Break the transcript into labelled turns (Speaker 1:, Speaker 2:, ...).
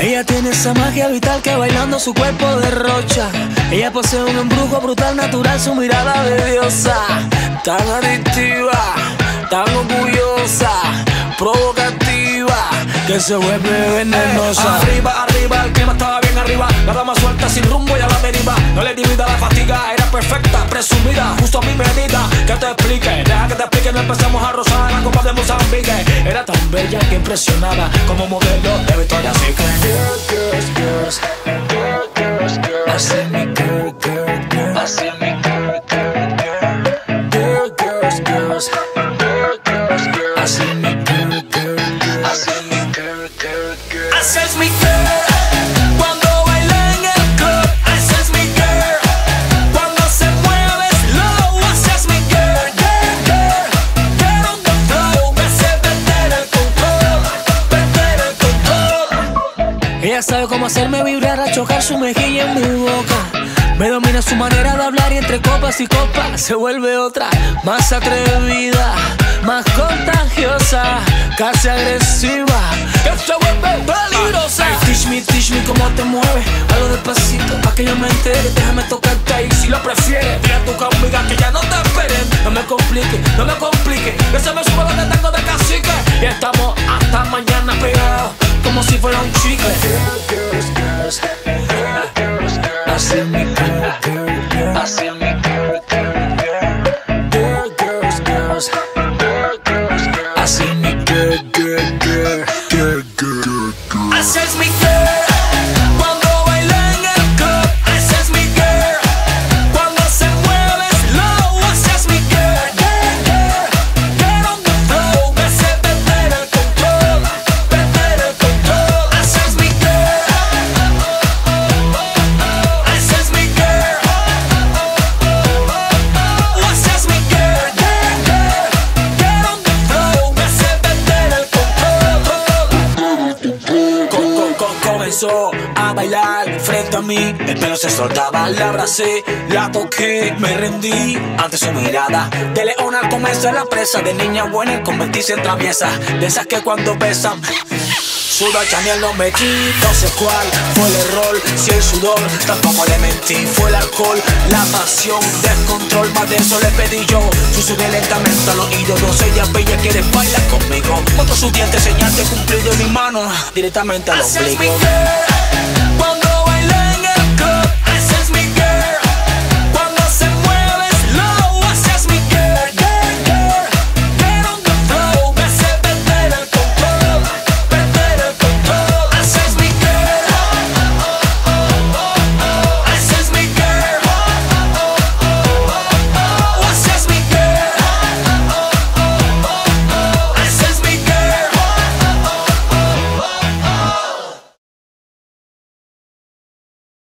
Speaker 1: Ella tiene esa magia vital que bailando su cuerpo derrocha. Ella posee un embrujo brutal, natural, su mirada de diosa. Tan adictiva, tan orgullosa, provocativa, que se vuelve venenosa.
Speaker 2: Arriba, arriba, el clima estaba bien arriba. La dama suelta sin rumbo y a la deriva. No le divida la fatiga, perfecta, presumida, justo a mi medida. Que te explique, deja que te explique, no empezamos a rozar la copa de Mozambique. Era tan bella que impresionaba como modelo de Victoria Secret.
Speaker 1: Girls, girls, girls, girls, girls. Mi girl, girl, girl. Mi girl, girl, girl. Girl, girls, girls. Girl, girls, girls. Mi girl, girl, girl. Mi girl, girl, girl.
Speaker 2: Mi girl.
Speaker 1: Ella sabe cómo hacerme vibrar al chocar su mejilla en mi boca. Me domina su manera de hablar y entre copas y copas se vuelve otra, más atrevida, más contagiosa, casi agresiva, que se vuelve peligrosa. Ay, teach me, teach me cómo te mueves, algo despacito, pa' que yo me entere, déjame tocarte ahí si lo prefieres.
Speaker 2: Dile tu amiga que ya no te esperen.
Speaker 1: No me complique, no me complique,
Speaker 2: Que se me sube lo
Speaker 1: comenzó a bailar frente a mí. El pelo se soltaba, la abracé, la toqué, me rendí ante su mirada. De leona comenzó la presa, de niña buena convertirse en traviesa. De esas que cuando besan. Suda Chanel no metí, no sé cuál fue el error, si el sudor, tampoco le mentí, fue el alcohol, la pasión, descontrol, más de eso le pedí yo, susurré lentamente al oído, no ella bella, quiere bailar conmigo, mostró su diente, señal de cumplido en mi mano, directamente al ombligo.